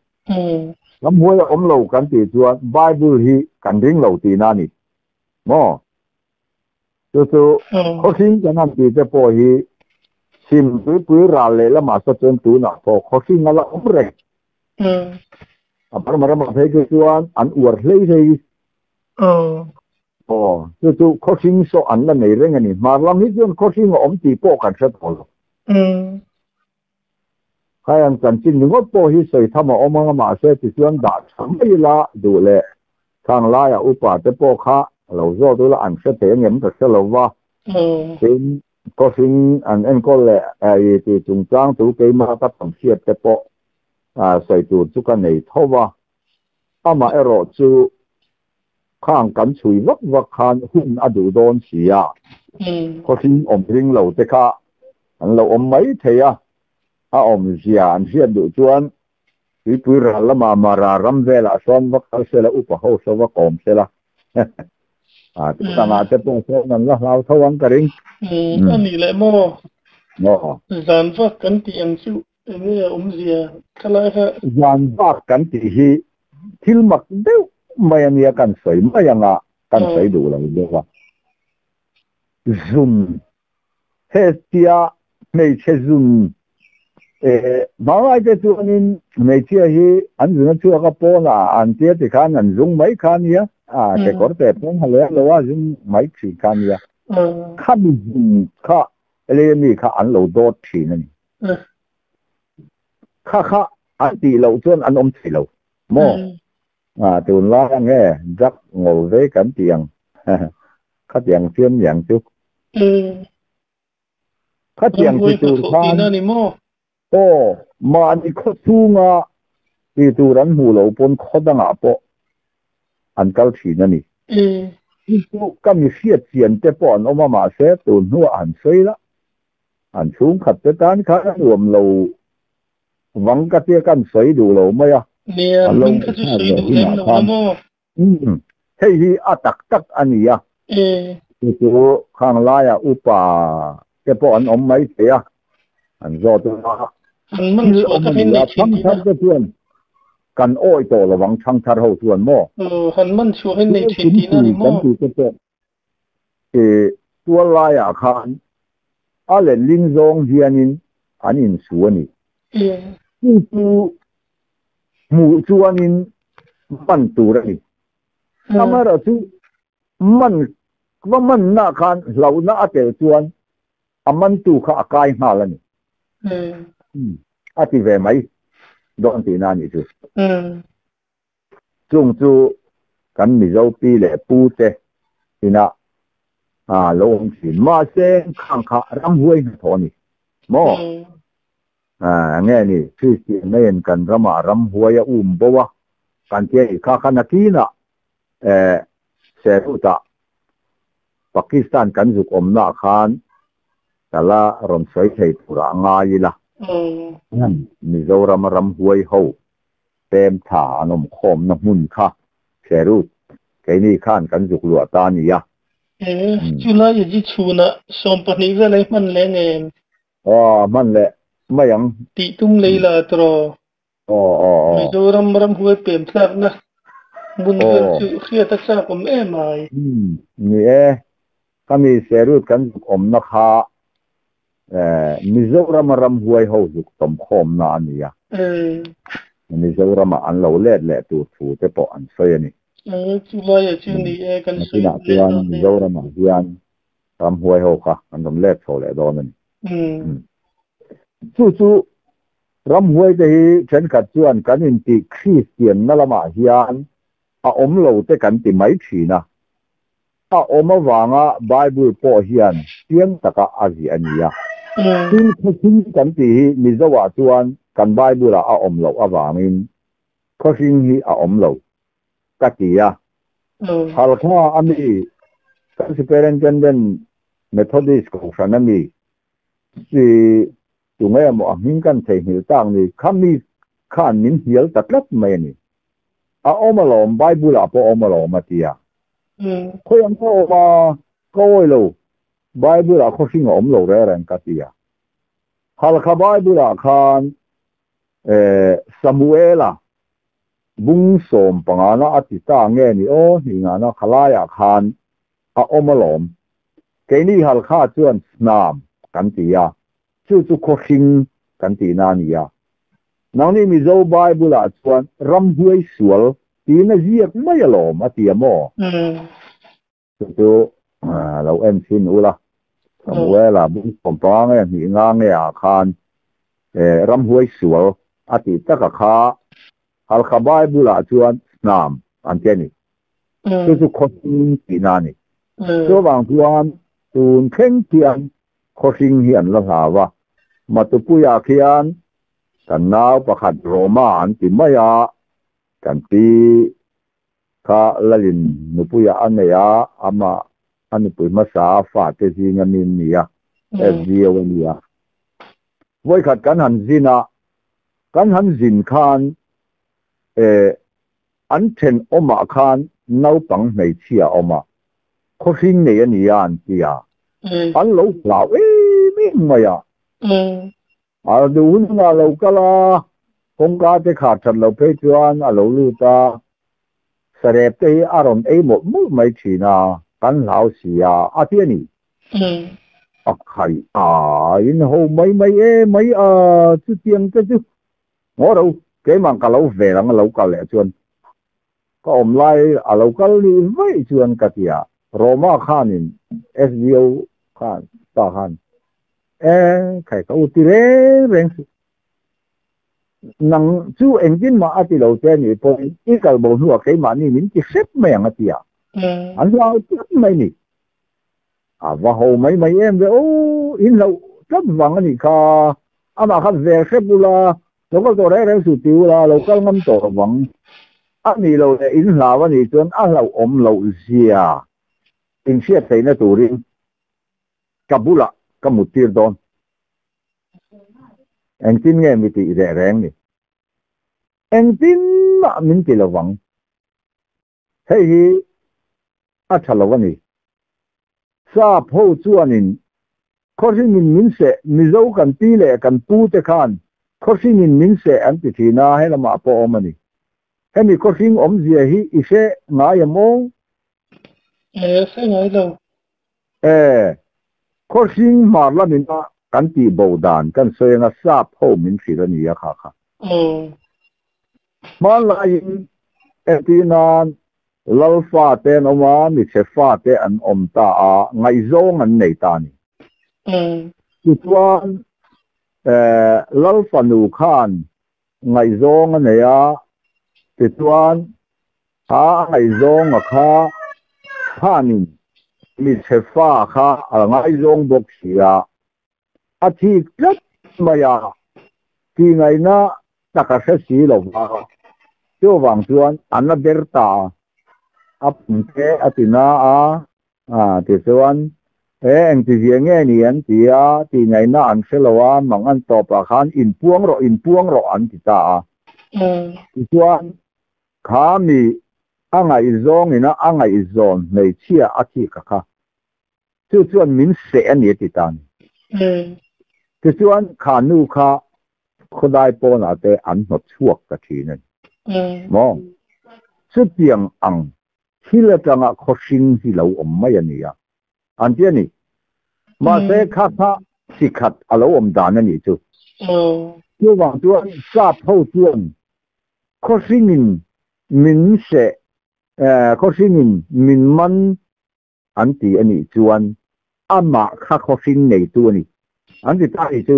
رم هوي أم لو كان تيجوا بايبل هي كان رين لو تيناني မ就是核心在那里在播伊，是不不拉来了嘛？说真读那播核心阿拉唔认。嗯。啊，把嘛嘛拍个说安安乌尔累谁？嗯。哦，就是核心说安那没人个呢，嘛拉你就核心我们地播干啥播了？嗯。还有咱今年我播伊谁？他们我们个马些就算打什么啦？对嘞，上拉呀，我把这播卡。lâu do tôi là ăn sẽ thể nhắm thật sẽ lâu va ừ. xin có xin anh em có lẽ ai à, thì chúng trang tôi cái mà tập bằng xe cái bộ à xây trụ chút cái này thôi va à mà ở rồi chú khang cắn chui vắt vắt khang hun ở đủ đón xì à ừ. có xin ông riêng lâu thế cả anh lâu ông mấy thế à à ông gì à anh xin à đủ chuan thì tôi ra là mà mà ra ram về là son vắt sẽ là upa hậu sẽ vắt còm sẽ là à chúng ta ừ. mà tiếp tục sẽ làm lo lao thâu ăn cái đấy ừ anh lại mò mò dàn vác cắn thì ăn siêu em ấy ông gì à cái lại ha dàn vác ừ. cắn thì hi thiếu mặc đâu mày anh ấy cần sấy mà anh à cần sấy đủ rồi đúng không zoom hết tia mấy cái zoom เบางวอเดตัวนี้ม่เชื่อ์ฮีอันนี้นัชัวร์ก็พอละอันเที่ติขานอันซุ่งไม่ขานเนี่ยอ่าแต่ก็แต่พขาเลยเหาว่ายุ่งไม่ขี่ขานเนี่ยข้ามีข้าเรียนมีข้าอันโหลดทีนั่นข้าข้าอันตีเราดจนอันอมตีราโมออ่าตุวนั้นเงี้ยจักงูเว้กันเตียงข้าเตียงเชื่อมอย่างจุกข้าเตียงคือตันข้าอันนี่โมอโอ้มานี่ข้อสูงอ่ะที่ตัวรันหูเราปนขอดังอ่ะปออันเก่าถี่นั่นนี่ตัวก็มีเสียเจียนแต่ปอนออกมามาเสตัวนัวอันเสยละอันสูงขัดแต่การข้ารวมเราหวังกระเทียกันเสยดูเราไหมอ่ะเนี่ยมันก็จะเสยดูเราทมอืมให้ที่อัตักตักอันนี้อ่ะเออตัวข้างล่างอ่ะอุปาแต่ปอนอมไม่เสียันยอดตัวมันคอองค์เดียวทั้งทั้งเพื่อนกันอ้อยต่อระวังทังทัดงหัส่วนหม้อเออฮคนมันช่วยในทีนี้นี่หม้อคันที่เป็นเอเอตัวลายอาคารอะไรลิงจงเฮียนินอันนี้ส่วนนี้ที่ตูวหมู่ส่วนนี้มันตัวอะไรทำไมเราถึงมันว่ามันน่าคันเราหน้าเตลชวนอามันตัวข้ากายมาแล้วนี่啊，这边没，乱在哪里去？嗯，种植咁咪有比嚟布啫，係啦，啊，老公是馬聲看看，咁會唔妥你？冇，啊，nghe nè, khi chị mấy em cần ra mà rắm hối um bố á, cần chị khá khăn kỹ nè, eh, sẽ hữu tạ, Pakistan cần dục ôm nạ khăn, แต่ละรมสวยใช้ตัวง่ายละนั่นมีเจ้ารำรำหวยเขาเต็มถานมคมน้ำมุนค่ะแชรุูแค่นี้ข้านกันจุกหลัวตาเนี่ยเออจุ่าอยู่ที่ชูนะสมปนิกอะไรมันแรงเองอ๋อมันแหละไม่ยังตีตุ้งเลยละตรออ๋ออ๋อมีเจ้ารำรำหวยเต็มแทบนะบุญเกินจุเคียทักซาผมเอ่มายอืนี่เอ๊ก็มีแชรูกันุอมนะคะ mizoram ram huai ho zuk tom khom na ania mizoram an lo let le tu thu te po an soi ani chu lo ye chu ni e kan soi na tian mizoram hian ram huai ho kha an dom let tho le don ani chu chu ram huai de hi chen khat chuan kan in ti christian na lama hian a om lo te kan ti mai thina a om awanga bible po hian tiang taka azi ania tin thế tin cảm tỷ mi ra hòa chuan cần bài bữa là à ôm lâu à vàng in có xin hi à ôm lâu ta kỳ à hal kha anh đi các sĩ parent chân đến methodist của sản nam đi thì chúng em mà hình căn thể hiểu tăng thì khám mi khán nín hiểu tất lắm mày nè à ôm lâu bài bữa là po ôm lâu mà tiệt mm. khôi anh có ôm câu lâu บายบุรคข้อชิงอมโลเรแรงกัตียฮัลคาบายบุระคานเอซามูเอลบุงสมปังานาอติตาเงนี่โอหิงานาคลายาคานอาอมลอมเกนี่ฮัลคาจวนนามกันตียาชื่อจุข้อชิงกันตีนานียนังนี่มีโจบายบุระจวนรำหวยสวลตีนเรียกไม่ยอมอติยมอสุดทเราเอ็นชินอุล่ะหัวลบุ้งผมปองเนี่ยงานเนี่ยอาคารเอ่อรำหวยสวยอาทิตย์ตะก้าฮัลคาบายบุลาชวนนามอันเจนี่คือสุขสินกินานี่ตัวบางตันตูนเข่งเทียนโคชิงเหียนละสาวะมาตุปุยาเคียนกันนาวประคัดโรมันติมายากันตีคาลลินนุปุยาอันเนียอามา揾你背乜耍法？啲先人面面啊，誒料嘅面啊，威及緊行先啦，緊行善堪誒安全我唔堪，扭柄未黐啊我嘛，可惜你嘅面啊唔知啊，揾老流誒咩唔係啊，嗯，啊做婚鬧鬧架啦，公家啲客陳留俾住啊，鬧鬧咋，四日啲阿龍姨冇冇埋錢啊？hắn lão xì à à tiên nhỉ ừ. à khải à in hô mấy mấy ê mấy à chứ tiên cái chứ ngó đâu cái mà cả lâu về là lâu cả lẽ chuyện có ông lai à lâu cả đi vậy chuyện cái gì à Roma khan in SVO khan ta khan ê khải cái ưu tiên rèn nang chú engine mà ati lâu tiền như po cái cái bộ hùa cái mà ni mình chỉ xếp mèng ati à Ừ. à mấy 안사끝만이 아바호 마이마이엠베 오 인로 tabvangnika ama kha vekhe pula toko to re re su tiula lo kal ngam to vang ani lo le in lawa ni chon a lo om lo sia in sia te na tu ri kabula kamutir don anh tin nghe mình ti re reng ni anh tin mà mình ti là vang hey hi อัชลวันีซาพูจวนินขอสินินมินเสมิเจ้ากันตีเล่กันปูเตคานขอสินินมินเสอันติทีนาให้ละมาปอมันีเฮมีขอสิงอมเจียฮีอิเสงายมงเออเสงายดเอขอสิงมาละมินะกันตีโบดานกันเสงาซาพูมินสิระนียะค่ะค่ะอืมมาลายินเอตีนานลลฟาเตนอมามิเชฟาเตอนอมตาอาไงโซงอันไหนตานี่คิดว่าเอ่อลลฟานูขานไงโซงอันไหนอ่ะคิดว่าถ้าไงโซงอ่ะค่ะผ่านิมิเชฟาค่ะไงโซงบกเสียอาทิตย์ละมาอย่าที่ไงนะจะกระเสียสีลงอวะเจ้าวังชวนอันนั้นเดือดตาอับเทอะตินาอ่าเท่วนเอ็งที่เสียงเงี้ยนี่อ่อะที่ไงน่าอันเสลวามังอันต่อปราคันอินพวงรออินพวงรออันที่ตาอืมส่วนขามีอังไงอิจงนี่นะอังไงอิจงในเชียอธิกะค่ะส่วนมิ้นเสียนี่ติดตันอืมส่วนขานุค่ะคนได้ปนอะไรอันหมดช่วงกะทีนั่นอืมมองสุดเพียงอังฮิลจังอ่ะขชินฮิลาวอมไม่เนี่ยอันเดียนี่มาเสกข้าพระสิขัดอะไรอมดานนี่จูจูวังตัวซาพูดวนขชินินมินเสเอ่อขชินินมินมันอันที่อันนี้จวนอามาข้าขชินในตัวนี่อันที่ตาอีจู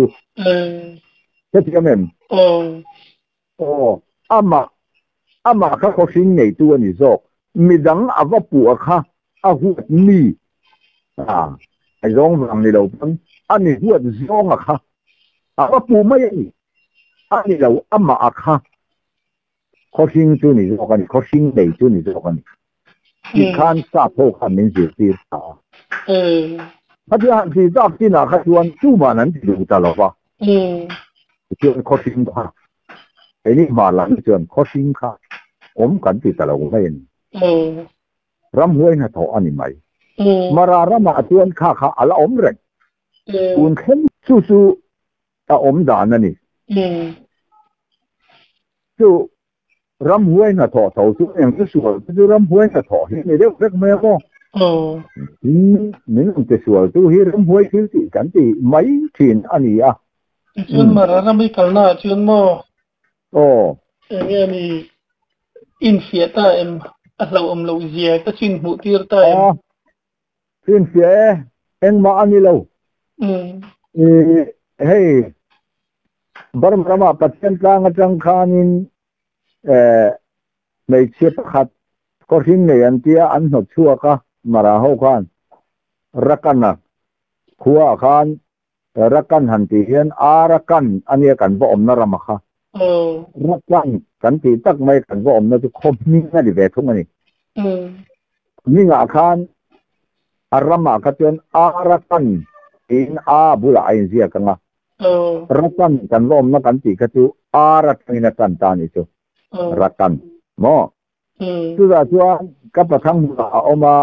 เจ็ดกันไหมโอ้อามาอามาข้าขชินในตัวนี่จบมีดังอาวะปัวค่ะอาหวดนี่อ่าไอ้ร้องรังนเราพังอันนี้หัวดร้องอะค่ะอาวะปูไม่อันนี้เราอามาอะค่ะเขาชิงจุนี่จอกันเขาชิงเดยตัวนี่จอกันที่ขั้นสาบโพกันมินสีสีตาเออพระเจ้าสีจาบที่นาขจวนจู่มานั้นจะดูตลอดวะเออจวนเขาชิงค่ะไอ้นี่มาหลังจวนเขาชิงค่ะผมกันติดตลอดไม่เห็นรำเฮืยนะทออันใหมมารารมาเตือนข้าข้าอลาอมเร็งอุนเข็มสู้สู้อาอมดานนี่จู่รำเฮืยนะทอทอสุเอ็งก็สวยจู่รำเฮืยนะทอเห็นในเดี๋ยวเร็กแม่ก็ออืมนี่มันจะสวยตูวเฮร์มหวยคือสิกันติไม่ถิ่นอันนี้อ่ะชื่นมาแล้วไม่กันนะชว่นมาโอ้เอ็งนี่อินเสียตาเอ็ม لو ام لو زي تشين مو تير تايم فين في ايه ان ما اني لو ايه هي برم رما باتين تلان تلان خانين ايه مي تشيب خط كورين ني انتيا ان نو تشوا كا مرا هو كان ركنا خوا كان ركن هنتي هن اركن اني كان بو ام نرمخه ركن สันติตักไม่ขันก็อมนะทุกคนนี่ง่ายดีแบบทุกคนนี่นี่อาคารอารมณ์อาคารอารักันอินอาบุลาอินเสียกันละรักันกันล็มนะกันติกันทุกอารักันนี่กันตานี่ทุกรักันมอุือา่าชัวก็ปทั้งหมดออกมา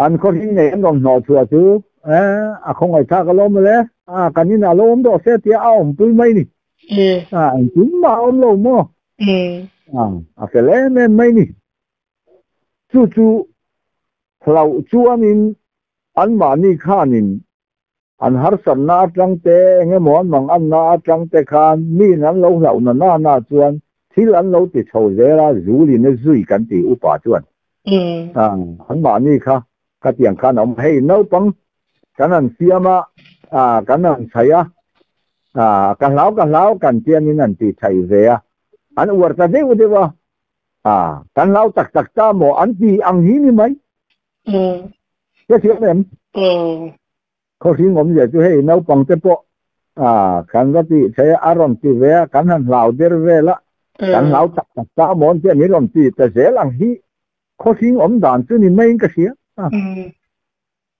อันคนที่ไหนก็หนอชัวชัวเอออะคงไอ้ชาก็ล้มเลยอากันนี้น่าล้มดอกเสียที่เอาผมปุ้ไม่นี่อาจุมาอมลมอาออาเลนไม่นี่ชู่จู่เราชู่นินอันมานี่ข้านินอันฮาร์สันนาจังเตะเงี้ยมอนมังอันนาจังเตะขานมีนั้นเราเหล่านั้นน่าจวนที่หลังนเราติดเขาเสียรู้ลินได้ซยกันตีอุปาจวนอ่าอันมานี่ค่ะก็เตียงข้าน้องให้เน่าปังกันนั่นเสียมาอ่ากันนั่นใช่อ่ à cả lão cả lão càng chia như nàn thì thầy về à anh uất ta đấy uất vậy à càng lão tắc tắc ta mò anh thì ăn hí như mấy ừ cái chuyện này ừ có khi ngắm giờ chú hay nấu bằng cái bộ à càng đó thì thấy aron à, thì về càng hắn lão đi về là ừ. càng lão tắc tắc ta mò anh thì như làm thì ta dễ ăn hí có khi ngắm đàn chú như mấy cái gì à ừ.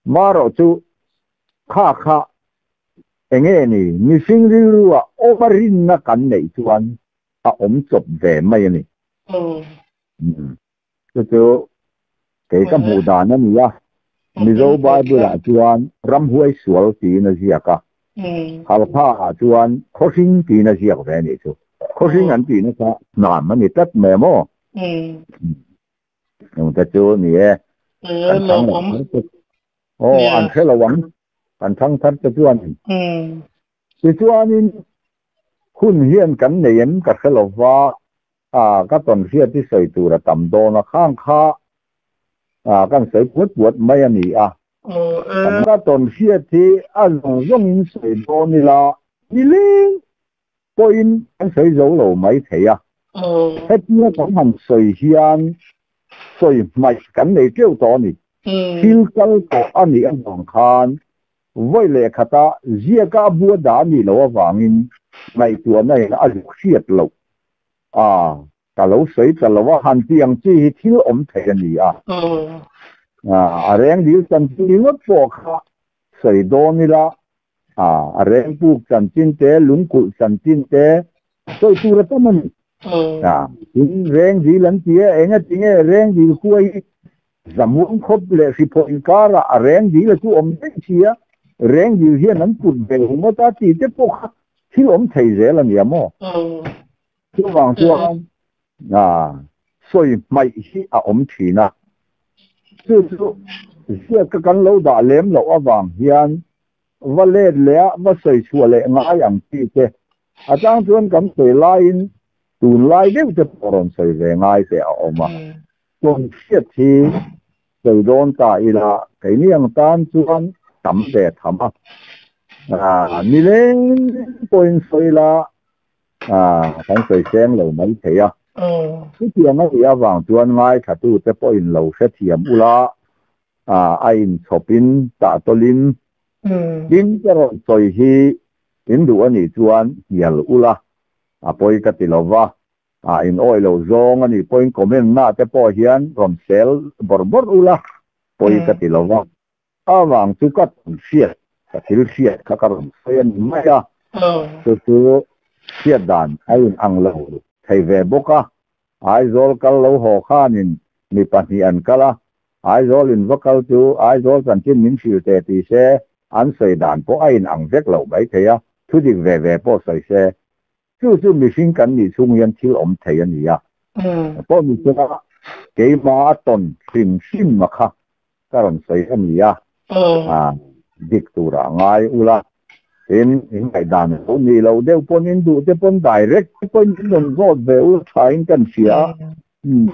mà rồi chú khá khá เองเนี่มีสิ่งเรื่รู้ว่าโอ้บารินนักันในีทุกวันอาอมจบเดมไม่นี่อืมก็จะเกี่ยกับหูดานะมีอะมีรูปแบบละทุกวันรำหวยสวยดีนะสิอะก็อืมฮัลโาลทุกวันโคชิงดีนะสิอะก็เปนี้ยทุกโคชิงอันดีนะก็นานมันนี่ตัดแม่โมอืมแต่จะเนี่ยอืมอันเชลวันปันทั้งทัดจะชวนอืมจะชวนนี่คุณเฮียนกันเหนียนกับขลบว่า อ่าก็ตอนเฮียที่ใส่ตัวระดับโดนข้างคาอ่ากันใส่ปวดปวดไม่อันนีอ่ะโอ้เออก็ตอนเฮียที่อันหลงยงินใส่โดนนี่ละนี่ลิงยงปอยนกันใส่โจโลไม่ที่อ่ะโอ้เฮ็ดเนี่ยของมันใส่เฮียนใส่ไม่กันเหนียาตัวนี่ฮิลกันก็อันนี้อันหองคันวัยเลขาตาเจ้ากับบัวดามีเลววังอินในตัวนั้นอายุขี้ดเราอ่าแต่เลวใส่แต่เราหันเตียงจีที่อมเทียนีอ่ะอ่าแร่งดีสันติงก็ฟอกฮะใส่ดอนีละอ่าแร่งพุกสันตินเตะลุงกุสันตินเตะโดตัวเราตมันอ่าถิงเรงดีหลังเตี้ยเองที่เงเรงดีคุยจำมุ่งครบเลสิพอินคาระเรงดีเลยตัวอมเทนีอ่ะเรื่องอยู่เฮียนั้นปุ่นเป็นหงมตาตีเจ็บปวดที่ล้มไทยเสียละเนี่ยมั่ที่วางตัวอนะสวยไม่ที่อาอมถีนะคือสุเสียกักันเราด่าเลี้ยมเราอาวางเฮียนว่าเล็ดเล้ยว่าใส่ชัวเลยง่ายอย่างที่เจอาจางยชวนกำใส่ไลน์ตูนไลน์เดี๋ยวจะปรนใส่เลยง่ายเสียออกมาจนเสียทีใส่โดนตาอีละไอ้นี่ยังตามชวน抌嘅氹啊！啊，你咧半歲啦，啊，等水聲流 mấy thế à? cái tiền nó bị áp vào tuần ngay cả tu tế bỏ in lầu sẽ thiểm u la à ai in shopping tạ tô lin in cái rồi rồi hi in đủ anh ấy tuần hiểu u la à bôi cái tiền lova à in oi lầu zong anh ấy bôi comment na tế bỏ hiền rom sell bor bor u la bôi cái tiền lova awang tu kat siat ka thil siat ka karam soyan mai a tu oh. tu siat dan ayun ang lo thei ve boka ai zol kal lo ho khanin mi pahni an kala ai zol in vokal tu ai zol kan tin min phiu te ti se an soi dan po ai ang vek lo bai thea thu dik ve ve po soi se chu chu mi sing kan ni chung yan thil om thei an ya hmm. po mi se ka ke ma ton sim sim ma kha say soi an ya อะดิกตัวไงอุล่ะเห็นเห็นไงดานคนนี้เราเดี๋ยวปนินดูจะปนไดเรกปนินดงโรดเวลทายกันเสียอืม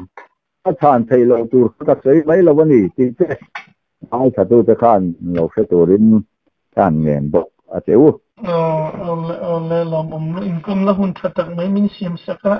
ถ้าทานไทยเราตัวก็ใช้ไม่เราวันนี้ติดเจ๊ไอ้ถ้าตัจะขานเราแค่ตัวริมท่านเงินบอกอาเจ้าอ๋อเออเออเราผมอิมคอมเราหุ่นทัดไม่มีเสียงสักละ